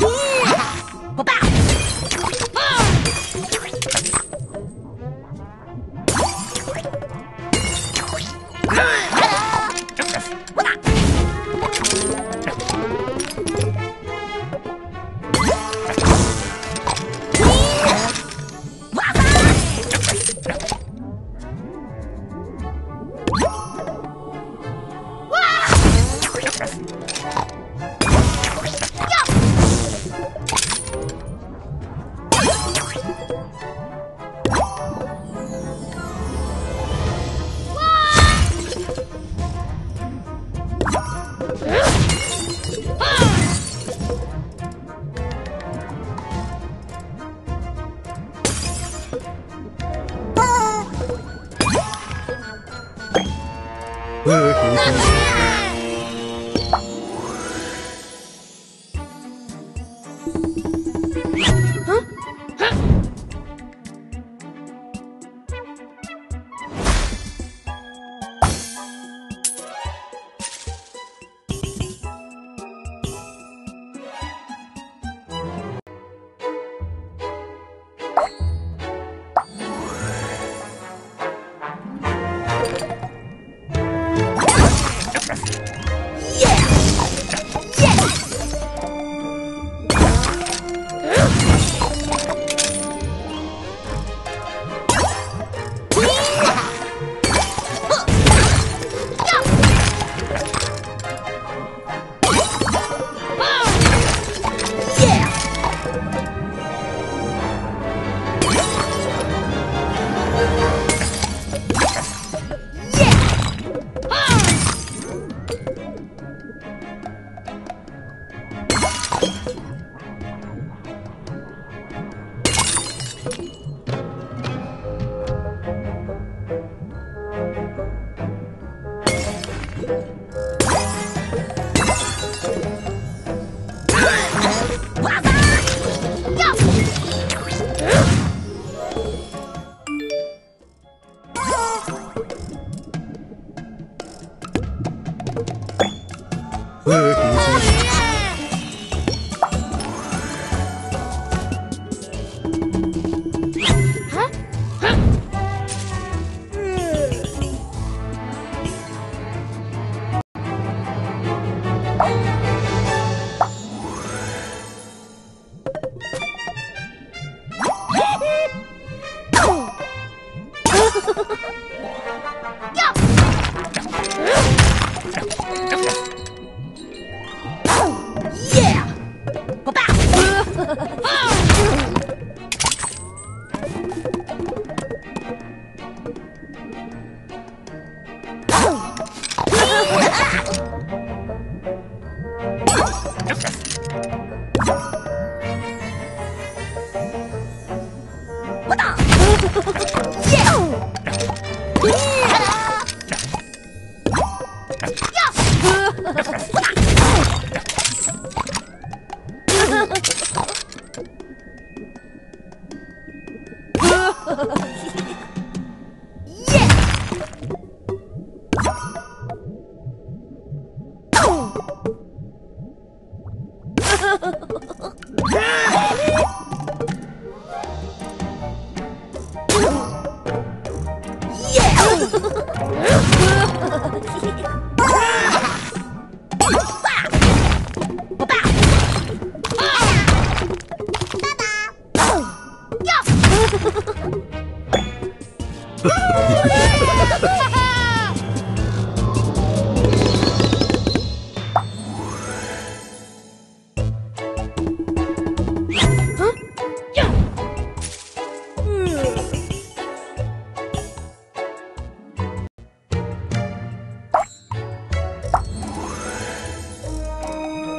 咦不大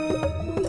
Música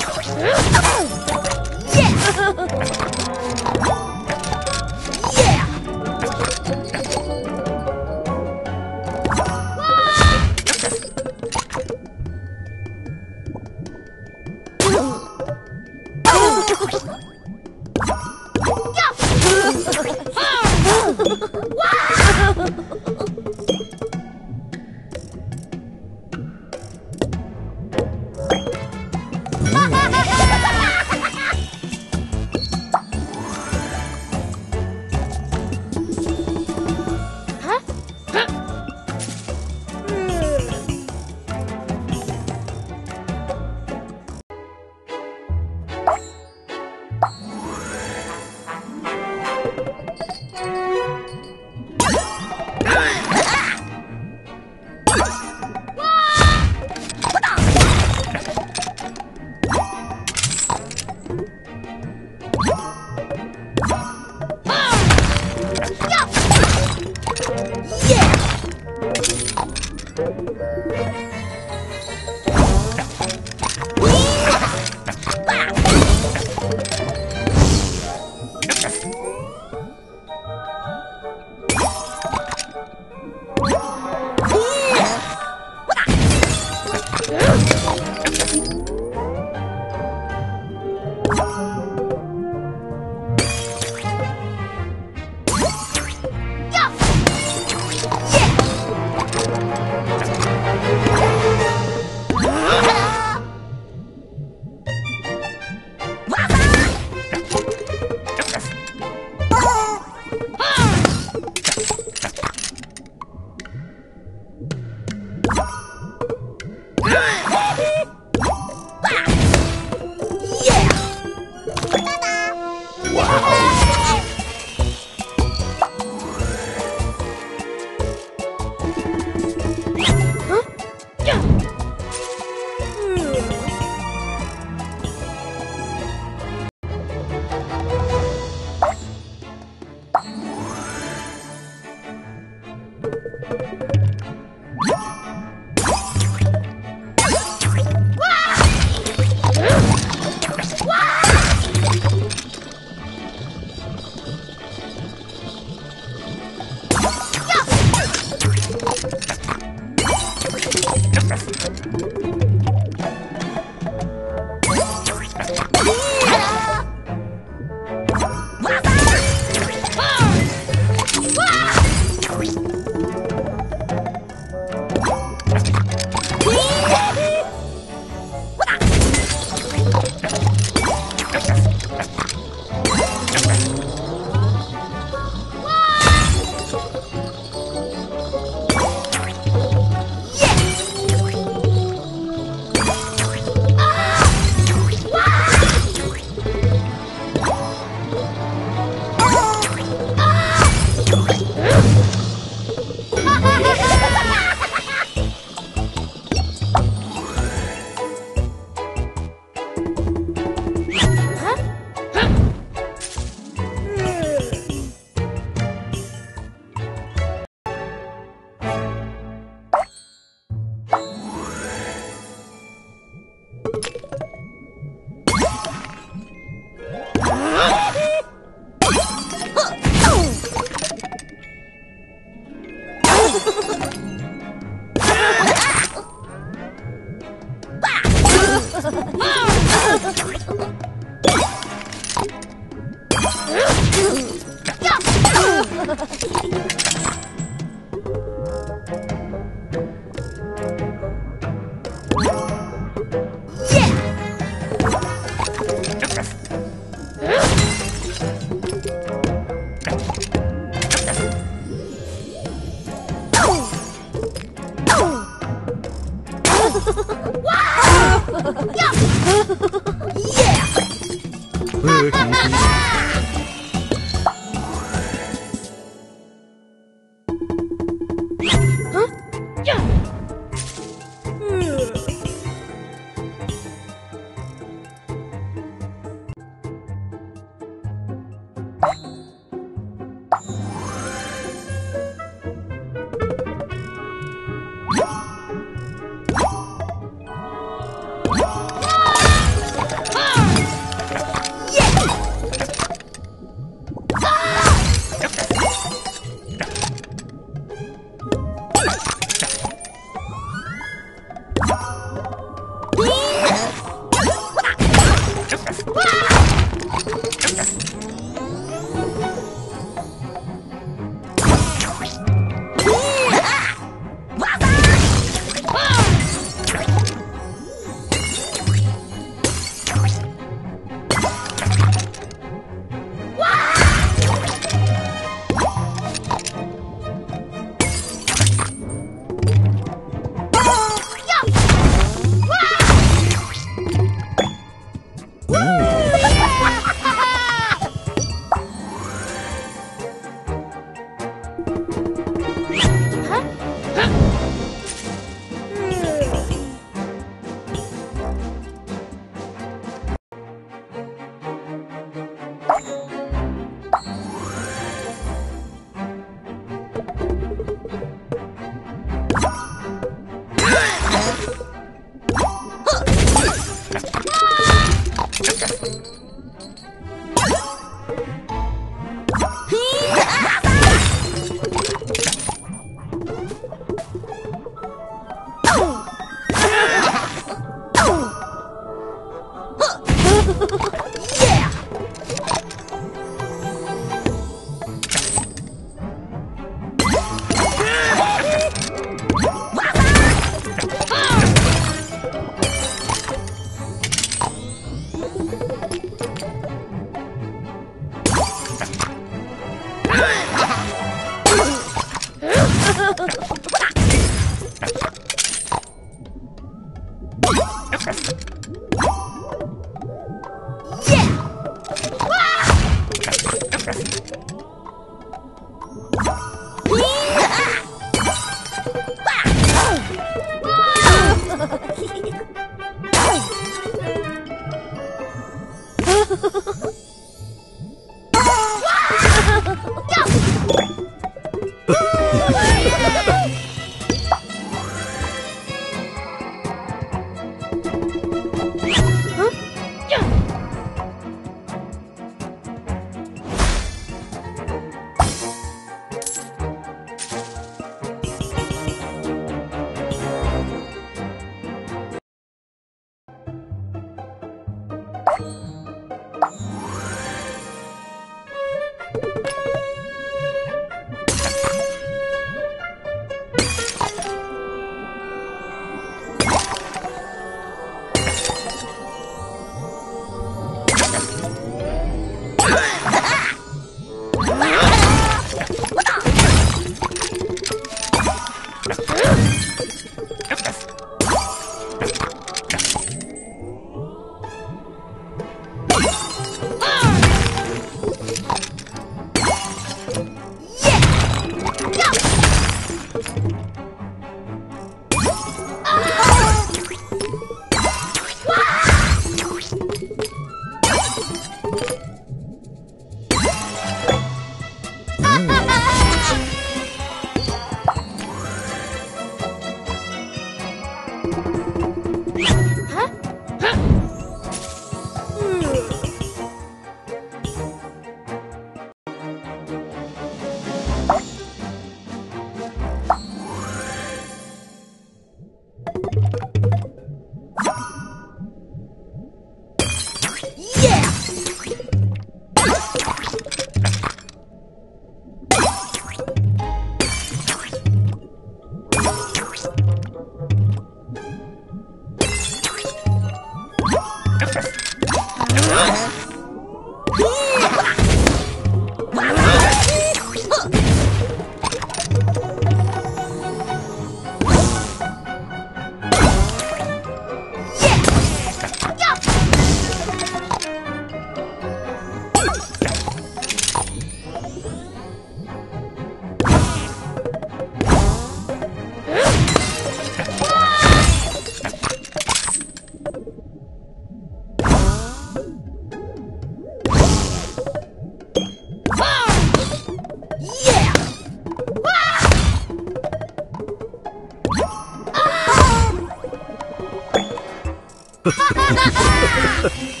哈哈哈哈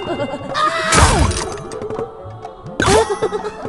ah!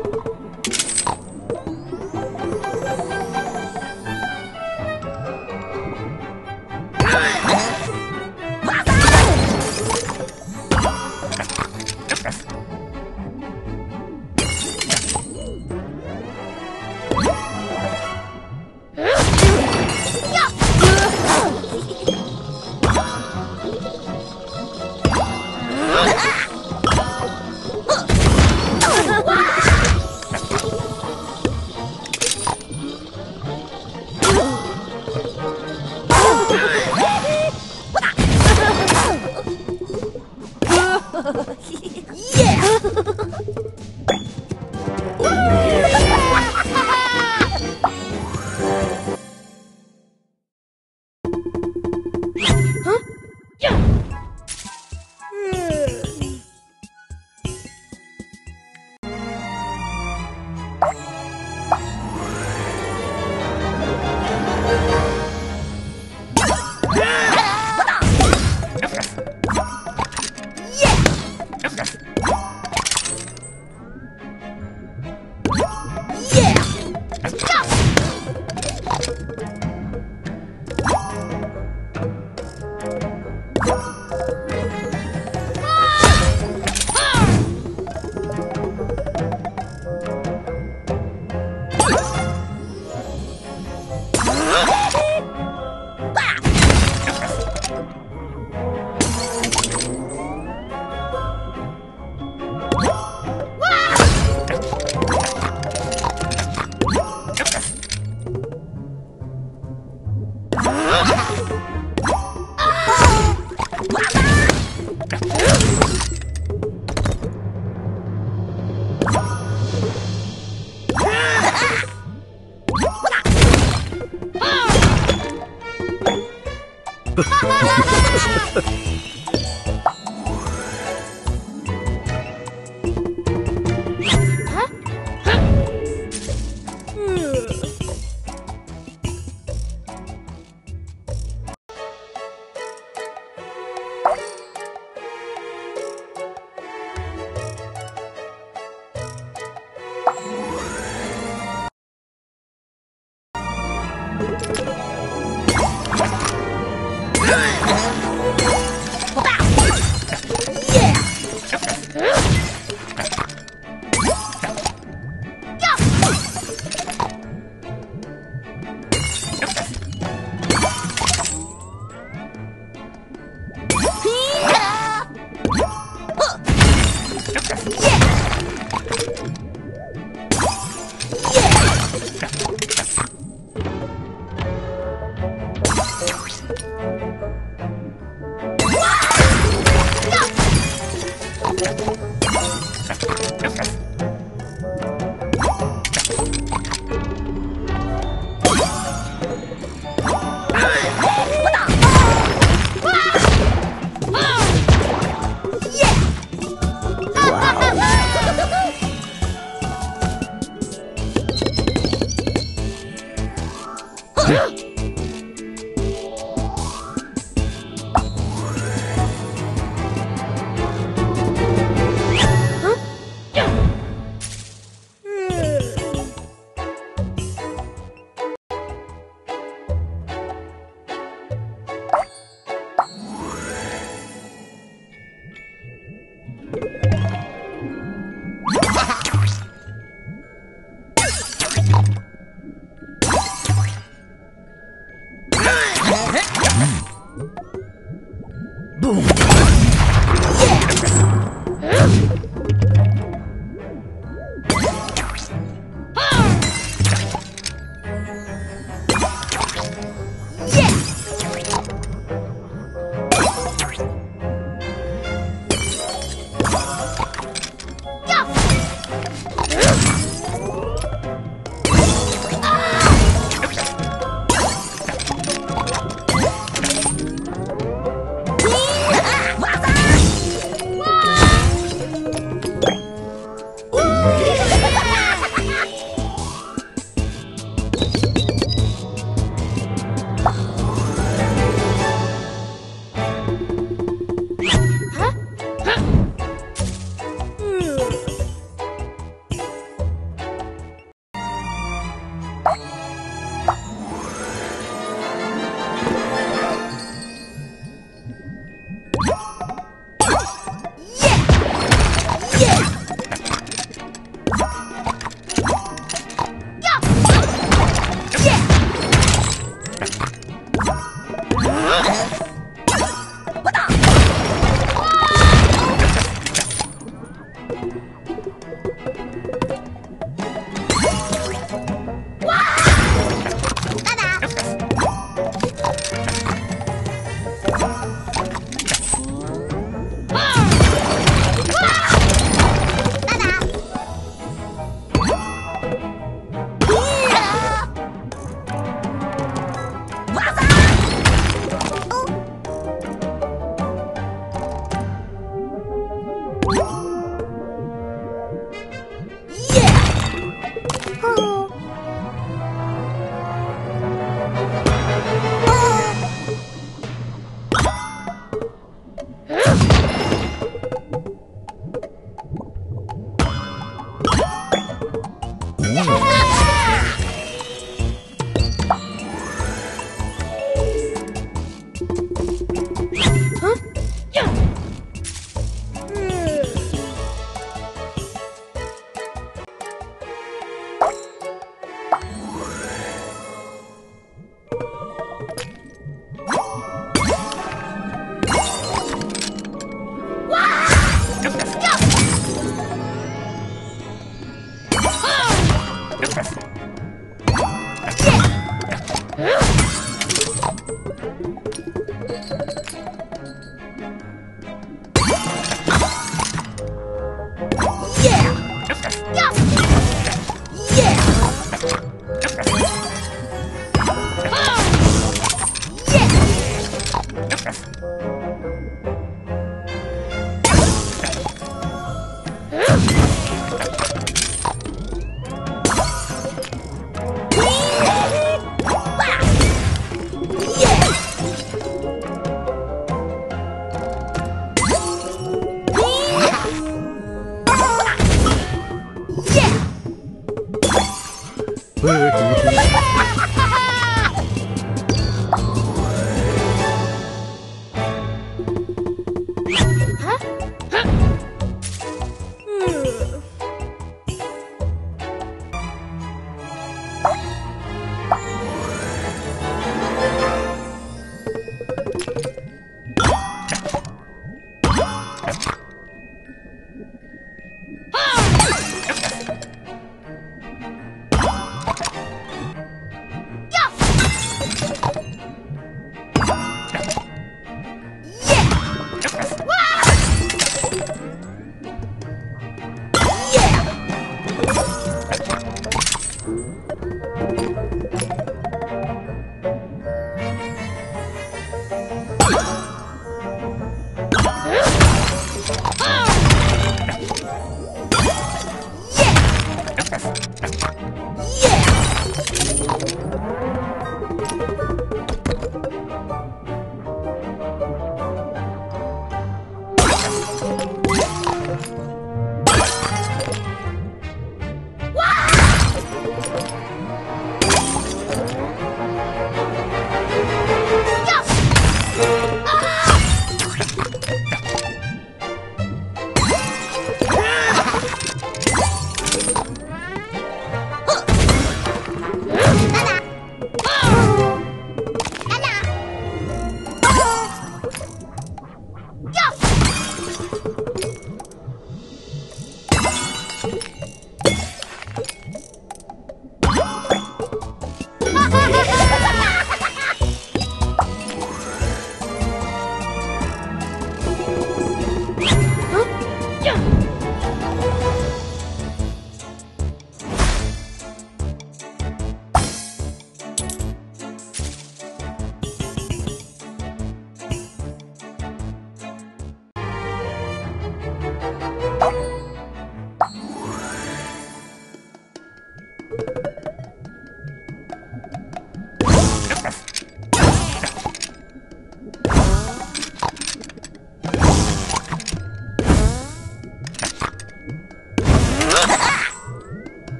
history.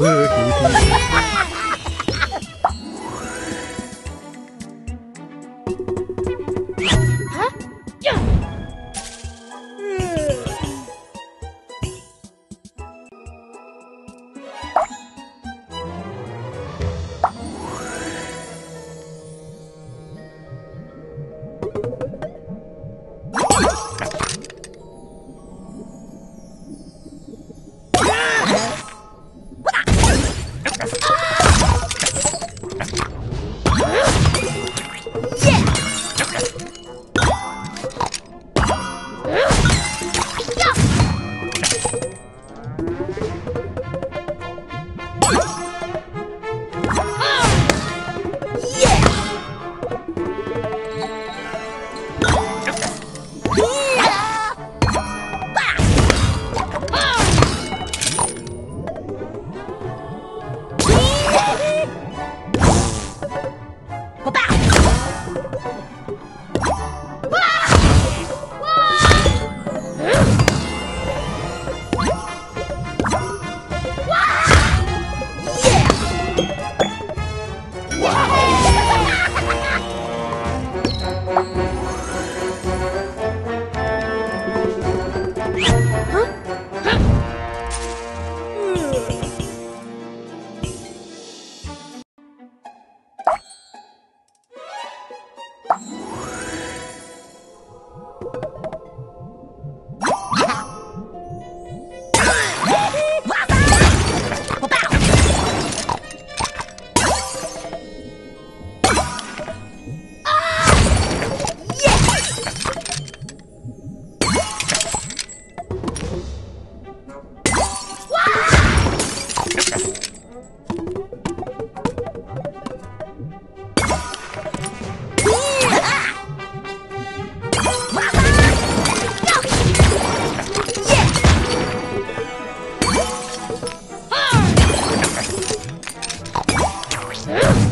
会有一。Arr!